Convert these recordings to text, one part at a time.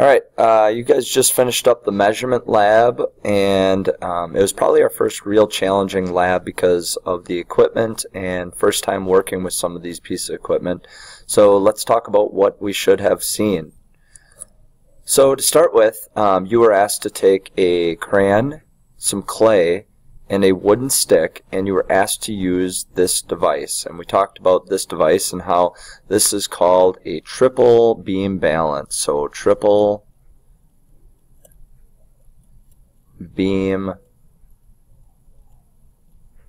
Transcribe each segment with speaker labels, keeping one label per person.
Speaker 1: All right, uh, you guys just finished up the measurement lab, and um, it was probably our first real challenging lab because of the equipment and first time working with some of these pieces of equipment. So let's talk about what we should have seen. So to start with, um, you were asked to take a crayon, some clay, and a wooden stick and you were asked to use this device. And we talked about this device and how this is called a triple beam balance. So triple beam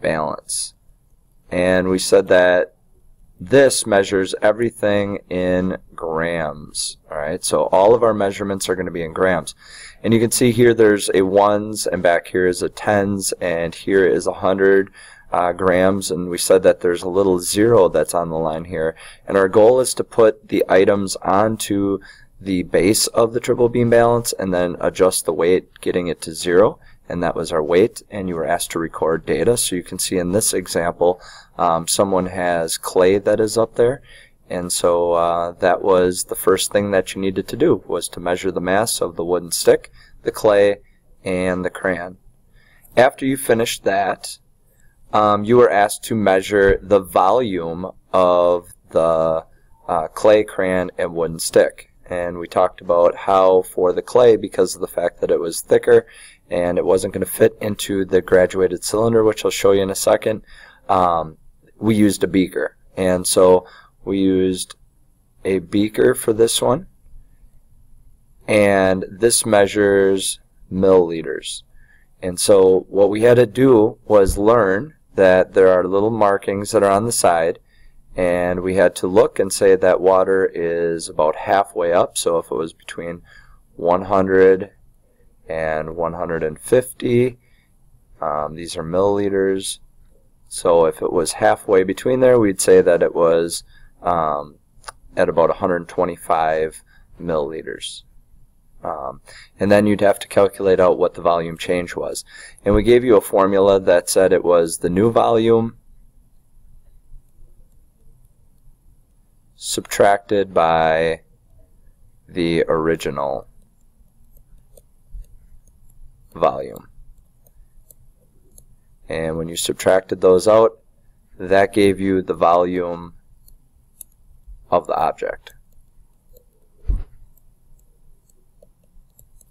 Speaker 1: balance. And we said that this measures everything in grams alright so all of our measurements are going to be in grams. And you can see here there's a ones and back here is a tens and here is a hundred uh, grams. And we said that there's a little zero that's on the line here. And our goal is to put the items onto the base of the triple beam balance and then adjust the weight getting it to zero and that was our weight and you were asked to record data so you can see in this example um, someone has clay that is up there and so uh, that was the first thing that you needed to do was to measure the mass of the wooden stick, the clay, and the crayon. After you finished that, um, you were asked to measure the volume of the uh, clay, crayon, and wooden stick. And we talked about how for the clay, because of the fact that it was thicker and it wasn't going to fit into the graduated cylinder, which I'll show you in a second, um, we used a beaker. And so we used a beaker for this one and this measures milliliters and so what we had to do was learn that there are little markings that are on the side and we had to look and say that water is about halfway up so if it was between 100 and 150 um, these are milliliters so if it was halfway between there we'd say that it was um, at about 125 milliliters. Um, and then you'd have to calculate out what the volume change was. And we gave you a formula that said it was the new volume subtracted by the original volume. And when you subtracted those out, that gave you the volume of the object.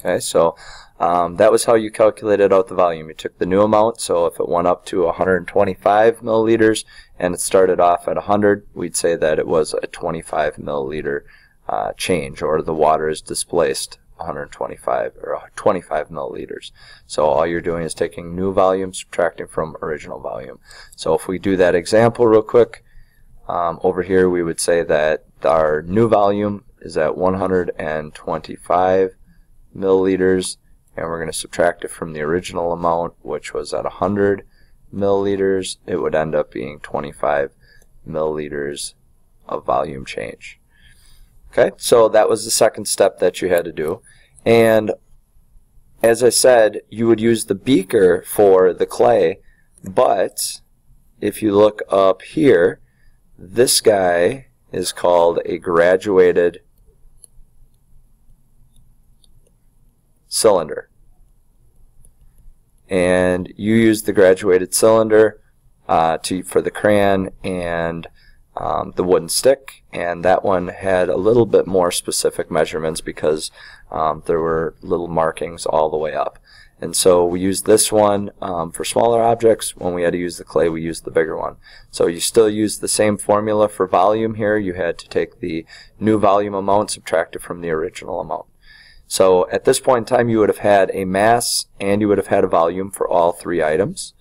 Speaker 1: Okay, so um, that was how you calculated out the volume. You took the new amount, so if it went up to 125 milliliters and it started off at 100, we'd say that it was a 25 milliliter uh, change, or the water is displaced 125 or 25 milliliters. So all you're doing is taking new volume, subtracting from original volume. So if we do that example real quick, um, over here we would say that our new volume is at 125 milliliters and we're going to subtract it from the original amount which was at 100 milliliters it would end up being 25 milliliters of volume change okay so that was the second step that you had to do and as I said you would use the beaker for the clay but if you look up here this guy is called a graduated cylinder. And you use the graduated cylinder uh, to for the crayon and um, the wooden stick, and that one had a little bit more specific measurements because um, there were little markings all the way up. And so we used this one um, for smaller objects. When we had to use the clay, we used the bigger one. So you still use the same formula for volume here. You had to take the new volume amount, subtract it from the original amount. So at this point in time, you would have had a mass and you would have had a volume for all three items.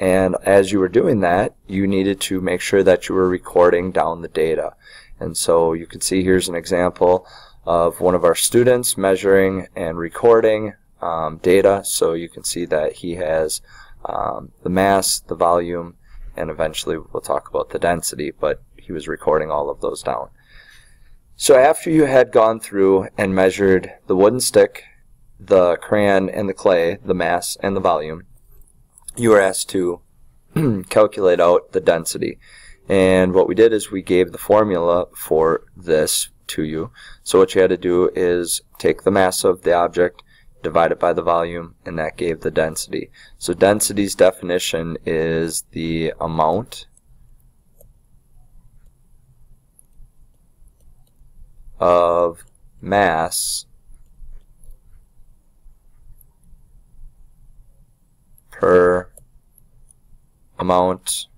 Speaker 1: And as you were doing that, you needed to make sure that you were recording down the data. And so you can see here's an example of one of our students measuring and recording um, data so you can see that he has um, the mass, the volume, and eventually we'll talk about the density, but he was recording all of those down. So after you had gone through and measured the wooden stick, the crayon and the clay, the mass and the volume, you were asked to calculate out the density. And what we did is we gave the formula for this to you. So what you had to do is take the mass of the object, divide it by the volume, and that gave the density. So density's definition is the amount of mass per amount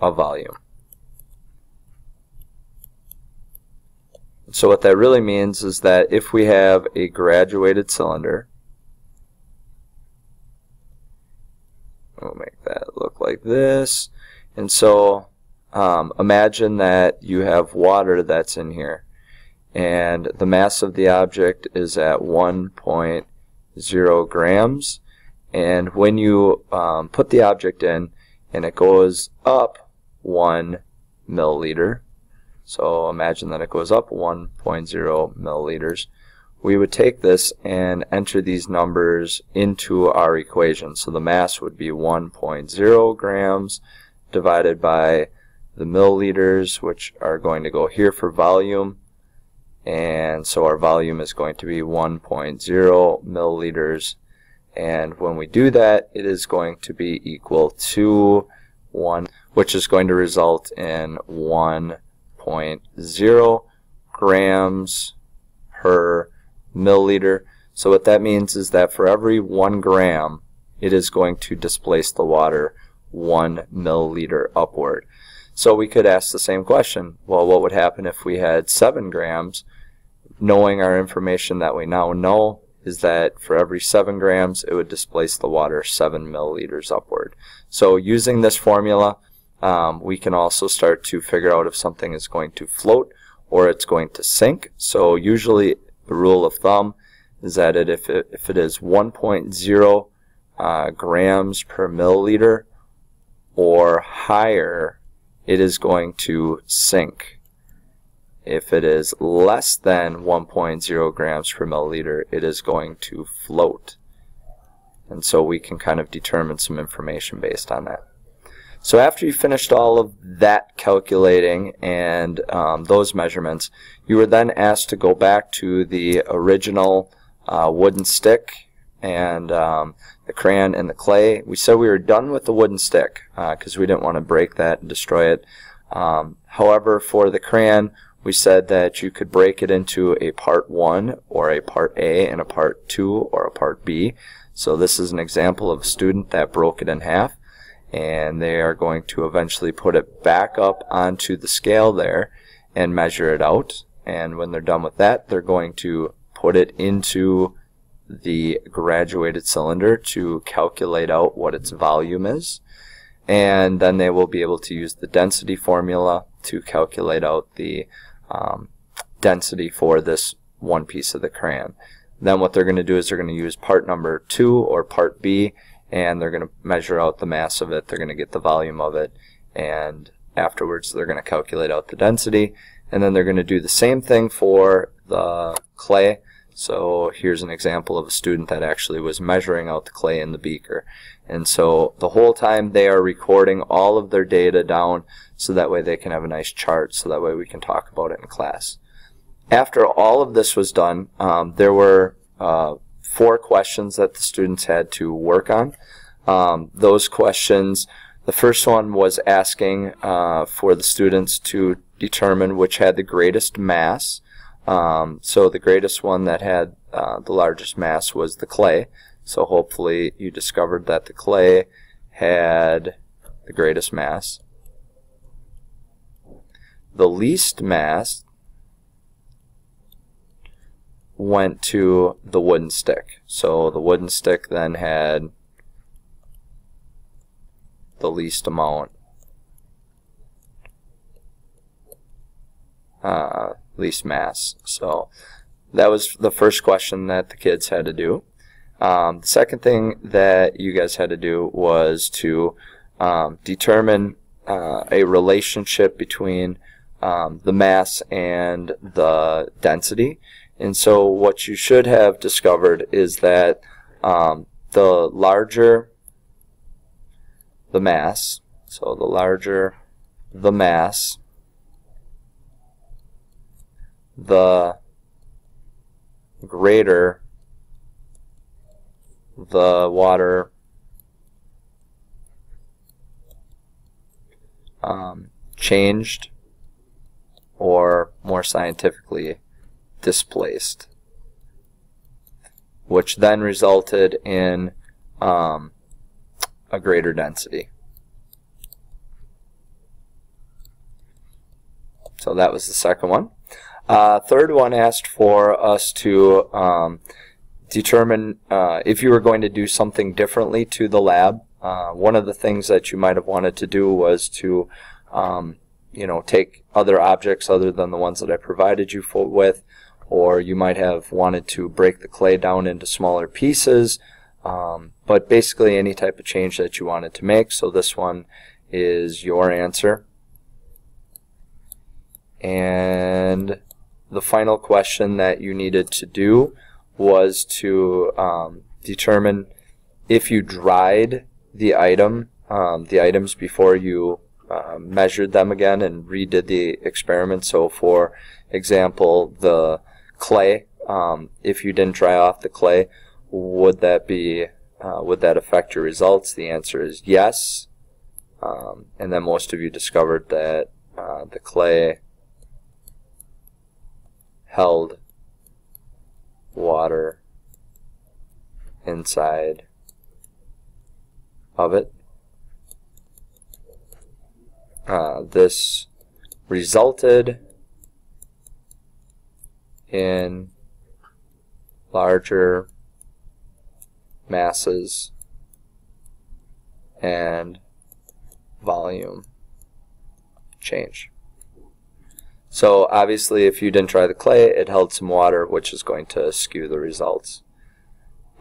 Speaker 1: of volume. So what that really means is that if we have a graduated cylinder, we'll make that look like this, and so um, imagine that you have water that's in here, and the mass of the object is at 1.0 grams, and when you um, put the object in and it goes up 1 milliliter, so imagine that it goes up 1.0 milliliters, we would take this and enter these numbers into our equation. So the mass would be 1.0 grams divided by the milliliters, which are going to go here for volume. And so our volume is going to be 1.0 milliliters and when we do that, it is going to be equal to 1, which is going to result in 1.0 grams per milliliter. So what that means is that for every 1 gram, it is going to displace the water 1 milliliter upward. So we could ask the same question. Well, what would happen if we had 7 grams? Knowing our information that we now know, is that for every 7 grams it would displace the water 7 milliliters upward. So using this formula um, we can also start to figure out if something is going to float or it's going to sink. So usually the rule of thumb is that it, if, it, if it is 1.0 uh, grams per milliliter or higher it is going to sink. If it is less than 1.0 grams per milliliter, it is going to float. And so we can kind of determine some information based on that. So after you finished all of that calculating and um, those measurements, you were then asked to go back to the original uh, wooden stick and um, the crayon and the clay. We said we were done with the wooden stick because uh, we didn't want to break that and destroy it. Um, however, for the crayon, we said that you could break it into a part 1 or a part A and a part 2 or a part B. So this is an example of a student that broke it in half and they are going to eventually put it back up onto the scale there and measure it out and when they're done with that they're going to put it into the graduated cylinder to calculate out what its volume is and then they will be able to use the density formula to calculate out the um, density for this one piece of the crayon. Then what they're going to do is they're going to use part number 2 or part B and they're going to measure out the mass of it, they're going to get the volume of it, and afterwards they're going to calculate out the density, and then they're going to do the same thing for the clay. So here's an example of a student that actually was measuring out the clay in the beaker. And so the whole time they are recording all of their data down so that way they can have a nice chart so that way we can talk about it in class. After all of this was done, um, there were uh, four questions that the students had to work on. Um, those questions, the first one was asking uh, for the students to determine which had the greatest mass. Um, so the greatest one that had uh, the largest mass was the clay. So hopefully you discovered that the clay had the greatest mass the least mass went to the wooden stick. So the wooden stick then had the least amount, uh, least mass. So that was the first question that the kids had to do. Um, the second thing that you guys had to do was to um, determine uh, a relationship between um, the mass and the density. And so what you should have discovered is that um, the larger the mass, so the larger the mass, the greater the water um, changed or more scientifically displaced which then resulted in um, a greater density. So that was the second one. Uh, third one asked for us to um, determine uh, if you were going to do something differently to the lab. Uh, one of the things that you might have wanted to do was to um, you know, take other objects other than the ones that I provided you for, with or you might have wanted to break the clay down into smaller pieces, um, but basically any type of change that you wanted to make. So this one is your answer. And the final question that you needed to do was to um, determine if you dried the item, um, the items before you uh, measured them again and redid the experiment. So for example, the clay. Um, if you didn't dry off the clay, would that be uh, would that affect your results? The answer is yes. Um, and then most of you discovered that uh, the clay held water inside of it. Uh, this resulted in larger masses and volume change. So obviously if you didn't try the clay, it held some water, which is going to skew the results.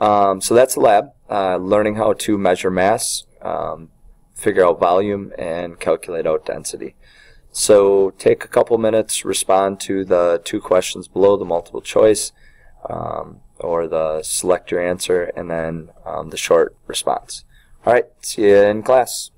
Speaker 1: Um, so that's the lab, uh, learning how to measure mass, um, figure out volume, and calculate out density. So take a couple minutes, respond to the two questions below the multiple choice um, or the select your answer and then um, the short response. All right, see you in class.